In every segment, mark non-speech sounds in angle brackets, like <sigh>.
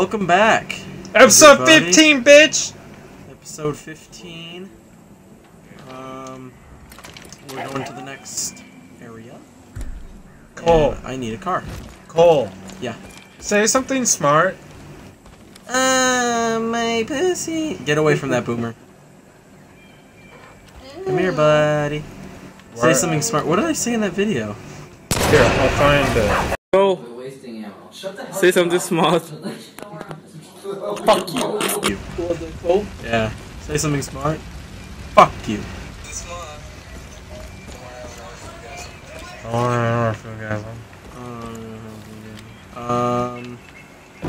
Welcome back. Episode everybody. 15, bitch! Episode 15. Um, we're going to the next area. Cole. And I need a car. Cole. Yeah. Say something smart. Uh, my pussy. Get away from that boomer. Come here, buddy. Say something smart. What did I say in that video? Here, I'll find it. Go. We're wasting ammo. Shut the hell Say something smart. <laughs> Fuck you. Yeah. Say something smart. Fuck you. Oh, orgasm. Um, um. No,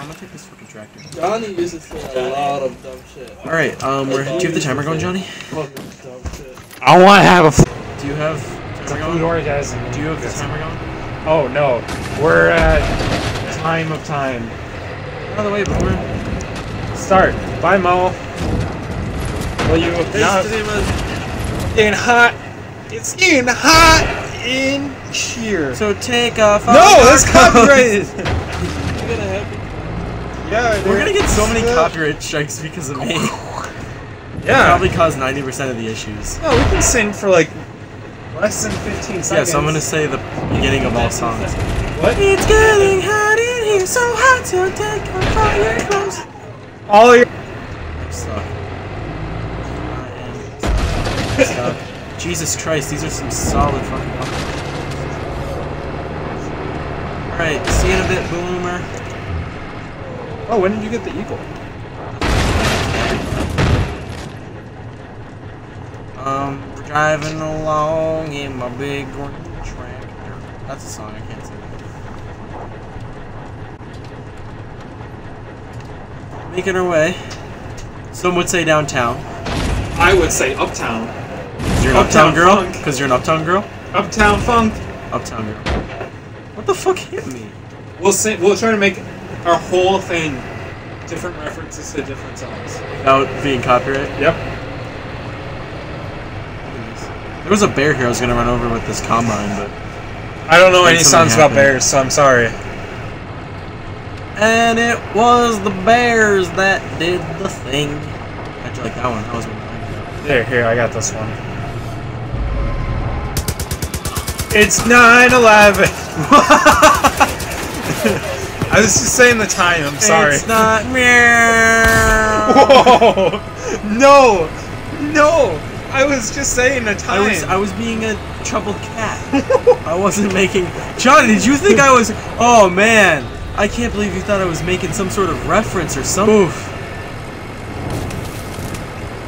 I'm gonna take this fucking tractor. Johnny uses to say a lot of dumb shit. All right. Um, we're, do you have the timer going, Johnny? Fucking dumb shit. I want to have a f- Do you have timer food orgasm. Do you have the timer going? Oh, no. We're at time of time. Out of the way, boomer. Start. Bye, Mo. Will you not... Getting hot. It's getting hot in here. So take off. no, that's copyrighted. <laughs> You gonna have yeah, We're gonna get so many Yeah. Uh, copyright strikes because of me. <laughs> Yeah. Probably cause 90% of the issues. No, we can sing for like less than 15 seconds. Yeah, so I'm gonna say the beginning of all songs. What? It's getting hot in so hot, so take off all your clothes. All your. I'm stuck. I am stuck. Jesus Christ, these are some solid fucking. Alright, see you in a bit, Boomer. Oh, when did you get the eagle? Um, we're driving along in my big green tractor. That's a song, I can't sing it. Making our way. Some would say downtown. I would say uptown. you're an uptown, Uptown girl? Because you're an uptown girl? Uptown funk. Uptown girl. What the fuck hit me? We'll sing. We'll try to make our whole thing different references to different songs. Without being copyright? Yep. There was a bear here I was gonna run over with this combine, but. I don't know any songs about bears, so I'm sorry. And it was the bears that did the thing. How'd you like that one? That was one. Here, here, I got this one. It's 9-11! <laughs> I was just saying the time, I'm sorry. It's not. <laughs> Whoa! No! No! I was just saying the I time. was I was being a troubled cat. <laughs> I wasn't making. Johnny, did you think I was? Oh man, I can't believe you thought I was making some sort of reference or something. Oof.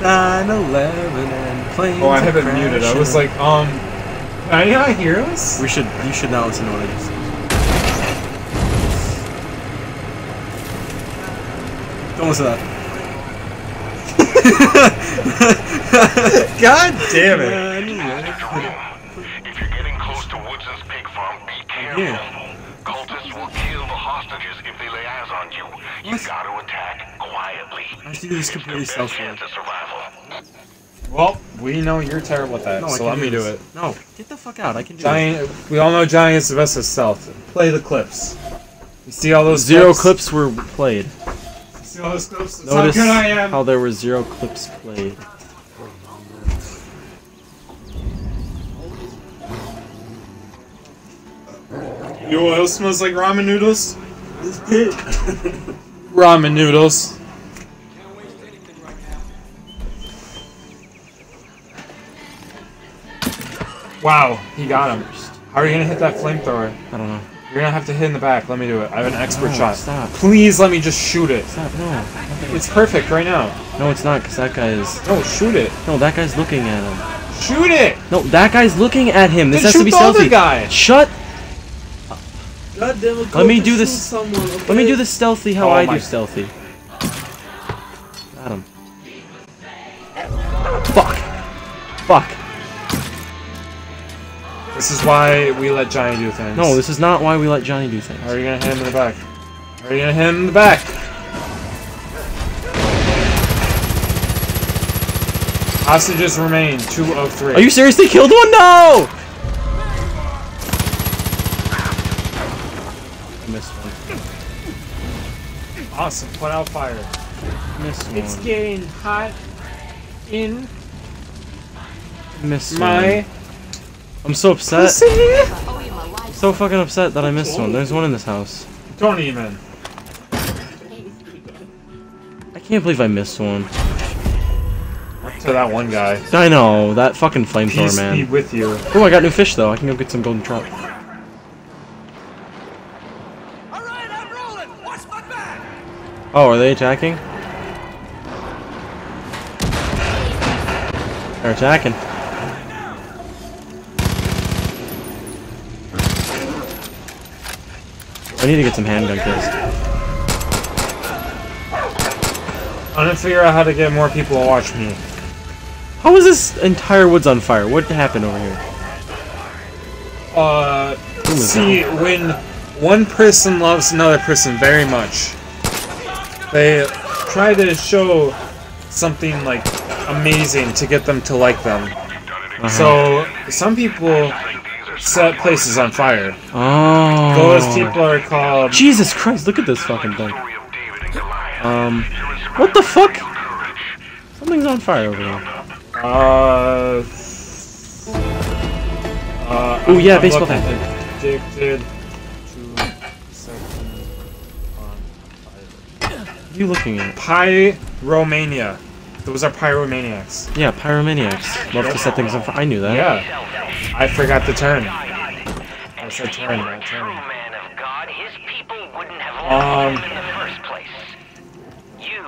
9/11 and planes. oh, I have are it muted. I was like, um, can I not hear us? we should. You should not listen to what I just said. Don't listen to that. <laughs> God damn it! If you're getting close to Woodson's pig farm, be careful. here. Cultists will kill the hostages if they lay eyes on you. You What? gotta attack quietly. I have to do this completely Best stealthily. survival. Well, we know you're terrible at that, No, so can let me do this. it. No, get the fuck out. I can do it. we all know Johnny is the best at stealth. Play the clips. You see all those Zero clips? clips were played. You see all those clips? That's Notice how good I am. how there were zero clips played. You know what else smells like ramen noodles? <laughs> ramen noodles. Wow, he got him. How are you gonna hit that flamethrower? I don't know. You're gonna have to hit in the back. Let me do it. I have an expert No, shot. stop. Please let me just shoot it. Stop, no. It's perfect right now. No, it's not, because that guy is. No, shoot it. No, that guy's looking at him. Shoot it. No, that guy's looking at him. This Then has to be the other stealthy. guy. Shut. God damn it, Let me do this- Someone, okay? Let me do this stealthy how Oh I do stealthy. Got him. Fuck. Fuck. This is why we let Johnny do things. No, this is not why we let Johnny do things. Are you gonna hit him in the back? Are you gonna hit him in the back? Hostages remain two of three. Are you seriously killed one? No! Awesome. Put out fire. Missed It's getting hot in Missed my one. I'm so upset. So fucking upset that I missed one. There's one in this house. Don't even. I can't believe I missed one. To that one guy. I know that fucking flamethrower Peace be man. with you. Oh, I got new fish though. I can go get some golden trout. Oh, are they attacking? They're attacking. I need to get some handgun kills. I'm gonna figure out how to get more people to watch me. How is this entire woods on fire? What happened over here? Uh, see, when one person loves another person very much, they try to show something like amazing to get them to like them. Uh-huh. So some people set places on fire. Oh. Those people are called. Jesus Christ! Look at this fucking thing. Story of David and Goliath. Um, what the fuck? Something's on fire over there. Uh. Uh, Ooh, yeah, I'm baseball bat. Addicted What are you looking at? Pyromania. Those are pyromaniacs. Yeah, pyromaniacs. Love to set things on fire. I knew that. Yeah. I forgot the turn. I said turn, not True turn. man of God, his people wouldn't have Um. lost him in the first place. You,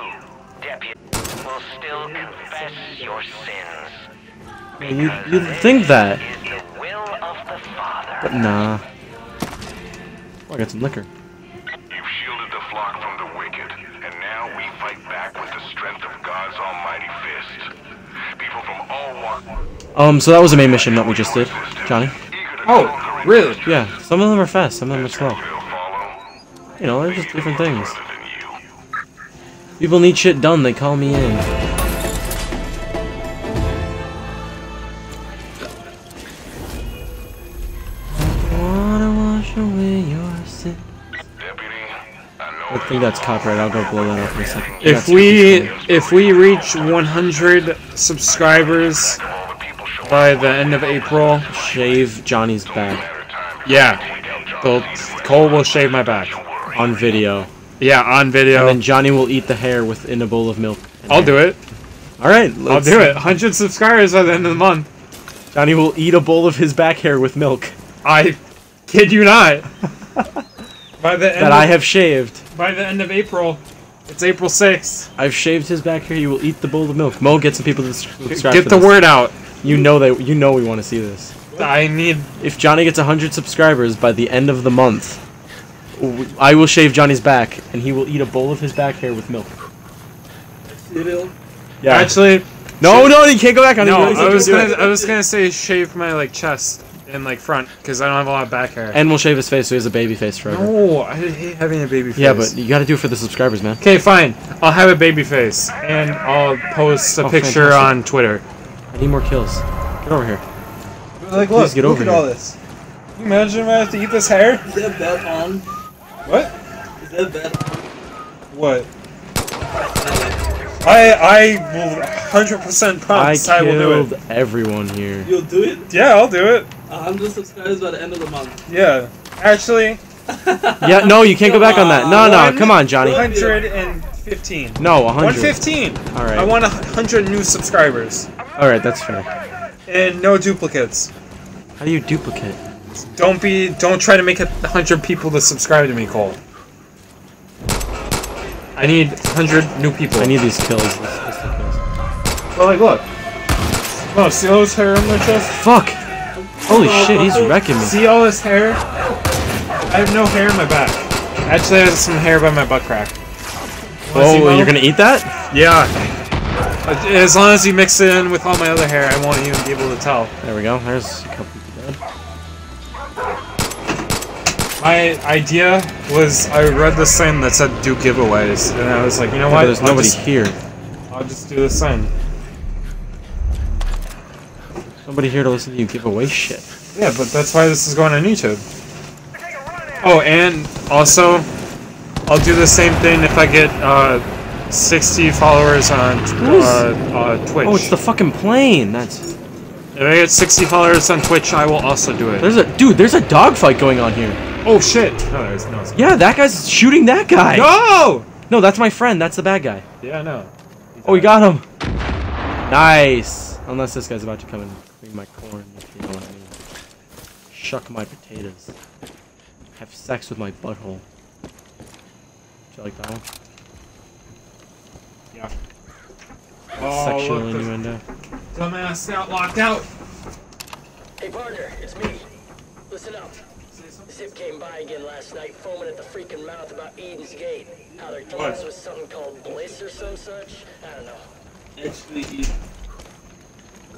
deputy, will still confess your sins. You, because you'd this think that. the will of the Father. but nah. Oh, I got some liquor. You've shielded the flock from the wicked, and now we fight back with the strength of God's almighty fist. People from all walks Um, so that was the main mission that we just did, Johnny. Oh, really? Yeah, some of them are fast, some of them are slow. You know, they're just different things. rather than you. People need shit done, they call me in. Wanna wash away your sins. Deputy, I think that's copyright. I'll go blow that up in a second. If That's we if we reach 100 subscribers all the people show by the end of April, shave Johnny's back yeah, Cole will shave my back. on video, Yeah, on video. and then Johnny will eat the hair within a bowl of milk. I'll do it. All right, I'll do it. 100 subscribers by the end of the month. Johnny will eat a bowl of his back hair with milk I kid you not. <laughs> by the end that of, I have shaved. by the end of April, it's April 6th. I've shaved his back hair. He will eat the bowl of milk. Mo, get some people to subscribe. Get for the this. word out. You know that. You know we want to see this. I need If Johnny gets 100 subscribers by the end of the month, I will shave Johnny's back, and he will eat a bowl of his back hair with milk. Cereal. Yeah. actually no, no, you can't go back on it. no. You I was you gonna. I was gonna say shave my like chest and like front because I don't have a lot of back hair. And we'll shave his face so he has a baby face forever. no, I hate having a baby face. Yeah, but you got to do it for the subscribers, man. okay, fine. I'll have a baby face and I'll post a Oh, picture fantastic. on Twitter. I need more kills. Get over here. Like, Please get over at here. all this. Can you imagine if I have to eat this hair? Is that bet on? What? Is that bet on? What? I I will 100% promise I, will do killed it. everyone here. You'll do it? Yeah, I'll do it. 100 subscribers by the end of the month. Yeah. Actually, <laughs> Yeah, no, you can't go back on that. No, no, come on, Johnny. 115. No, 100. 115. All right. I want 100 new subscribers All right, that's fair. and no duplicates. How do you duplicate? Don't be don't try to make a 100 people to subscribe to me, Cole. I need 100 new people. I need these kills. Let's- let's kills. Well, like look. Oh, see those hair on my chest? Fuck! Holy shit, he's wrecking me. See all this hair? I have no hair in my back. Actually, I have some hair by my butt crack. Wanna Oh, you're gonna eat that? Yeah. As long as you mix it in with all my other hair, I won't even be able to tell. There we go. There's a couple. My idea was I read this thing that said do giveaways, and I was like, you know Yeah, what? there's I'll nobody just, here. I'll just do this thing. Nobody here to listen to you give away shit. Yeah, but that's why this is going on YouTube. Oh, and also, I'll do the same thing if I get uh, 60 followers on uh, uh, Twitch. Oh, it's the fucking plane. That's. If I get 60 followers on Twitch, I will also do it. There's a dude. There's a dogfight going on here. oh shit! No, there's no. Yeah, that guy's shooting that guy. No! No, that's my friend. That's the bad guy. Yeah, no. Oh, we got him. Nice. Unless this guy's about to come and bring my corn, if you know what I mean. Shuck my potatoes. Have sex with my butthole. Do you like that one? Yeah. Oh, sexual Oh, look, innuendo. dumbass got locked out. Hey partner, it's me. Listen up. Zip came by again last night, foaming at the freaking mouth about Eden's Gate. How their deals with something called Bliss or some such. I don't know. Actually, eat.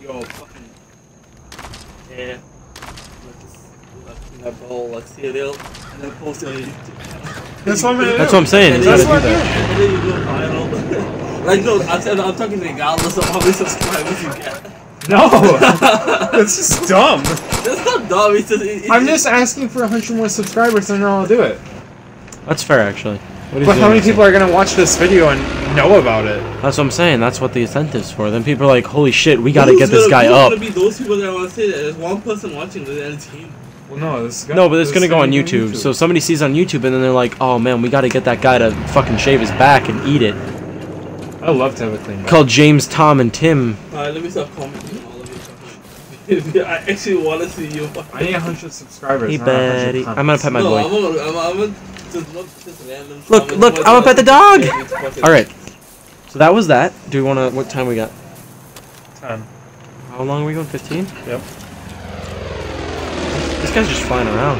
Yo, fucking. Yeah. Like this, like in that bowl, like cereal, and then post it on YouTube. That's what I'm gonna That's what I'm saying. And You That's gotta then, do that. and then you go viral. like, no, I'm, saying- I'm talking regardless of how many subscribers you get. No! <laughs> That's just dumb. That's not dumb, it's just. It, it, I'm just asking for 100 more subscribers and then I'll do it. That's fair, actually. What is But how many people are gonna watch this video and know about it? That's what I'm saying. That's what the incentive's for. Then people are like, "Holy shit, we gotta Who's get this gonna- guy who's up." gonna be those people that want to say that there's one person watching the entire team. Well, no, this is No, but it's gonna go on be YouTube. So somebody sees on YouTube and then they're like, "Oh man, we gotta get that guy to fucking shave his back and eat it." I love to have a thing. Called James, Tom, and Tim. Alright, let me stop commenting on all of you. I actually want to see you. I need 100 subscribers. Hey, buddy. I'm gonna pet my no, boy. I'm gonna, I'm, I'm gonna just look. Look, comments, look, but I'm up at the dog. Yeah, it's fucking- All right. So that was that. Do we want to? What time we got? 10. How long are we going? 15. Yep. This guy's just flying around.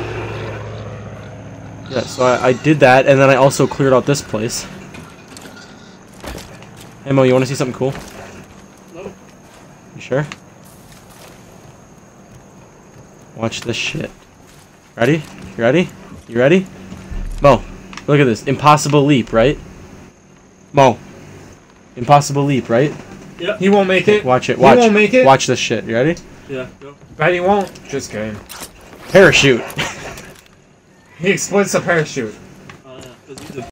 Yeah. So I, I did that, and then I also cleared out this place. Hey Mo, you want to see something cool? No. You sure? Watch this shit. Ready? You ready? You ready? Mo, look at this. Impossible leap, right? Mo. Impossible leap, right? He won't make it. Watch it. Watch. He Watch. won't make it. Watch this shit. You ready? Yeah, go. Bet he won't. Just kidding. Parachute. <laughs> He exploits the parachute. Uh, yeah,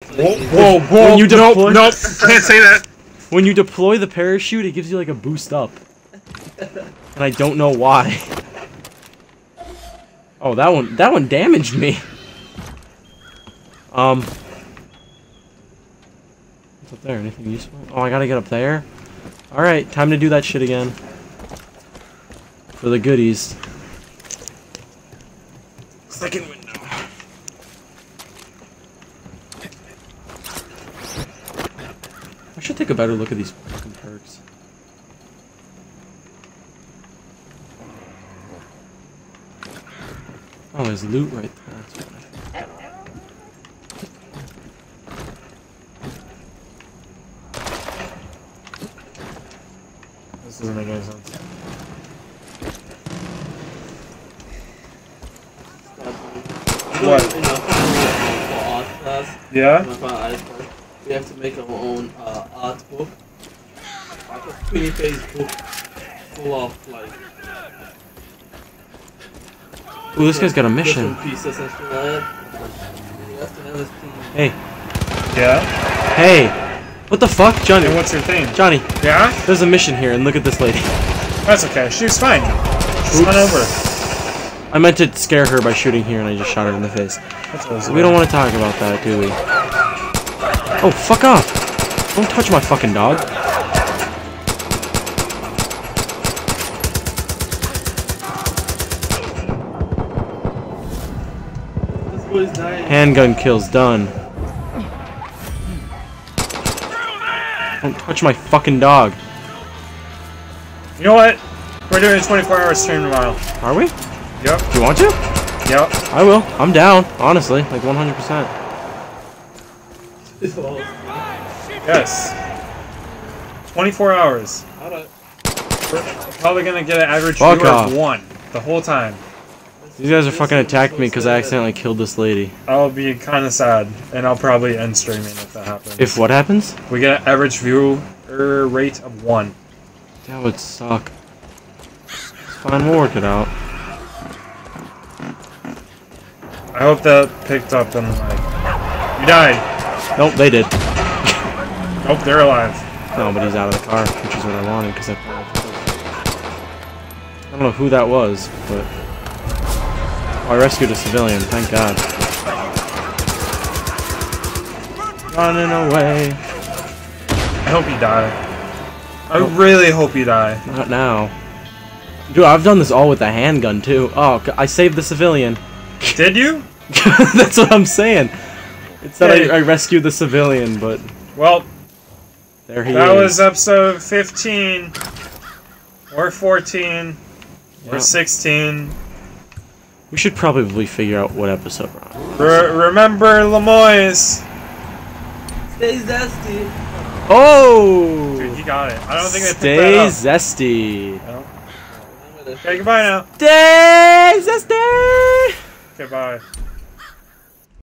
'cause Whoa, whoa, whoa. When you nope, deploy- nope. Can't say that. when you deploy the parachute, it gives you like a boost up. And I don't know why. <laughs> Oh, that one that one damaged me. Um What's up there? Anything useful? Oh, I gotta get up there. Alright, time to do that shit again. For the goodies. Second window. I should take a better look at these fucking perks. Oh, there's loot right there. That's why. This doesn't make any sense. You know, What? In our for art class, Yeah? in art class, we have to make our own uh, art book. Like a 20 page book full of like Ooh, this guy's got a mission. pieces and shit like that. You have to have this thing. Hey, Yeah? hey! What the fuck? Johnny, Hey, what's your thing? Johnny, Yeah? there's a mission here, and look at this lady. That's okay. She's fine. Just Oops. run over. I meant to scare her by shooting here, and I just shot her in the face. That's what I was We don't want to talk about that, do we? Oh, fuck off! Don't touch my fucking dog. This boy's dying. Handgun kills done. Don't touch my fucking dog. You know what? We're doing a 24 hour stream tomorrow. Are we? Yep. Do you want to? Yep. I will. I'm down, honestly. Like 100%. Oh, Yes. 24 hours. We're probably gonna get an average Fuck viewer off. of one the whole time. These guys are fucking attacked me because I accidentally killed this lady. I'll be kind of sad, and I'll probably end streaming if that happens. If what happens? we get an average viewer rate of one. That would suck. It's fine, we'll work it out. I hope that picked up in like You died. Nope, they did. Nope, they're alive. No, but he's out of the car, which is what I wanted, because I I don't know who that was, but... Oh, I rescued a civilian, thank God. Running away. I hope you die. I really hope you die. Not now. Dude, I've done this all with a handgun, too. Oh, I saved the civilian. Did you? <laughs> That's what I'm saying. It's that Okay. I, I rescued the civilian, but Well, there he that is. was episode 15. Or 14. Yeah. Or 16. We should probably figure out what episode we're on. Re- remember Lemoyne. Stay zesty. Oh! Dude, he got it. I don't think they picked Stay that up. zesty. Remember. Okay, goodbye now. Stay zesty! Okay, bye.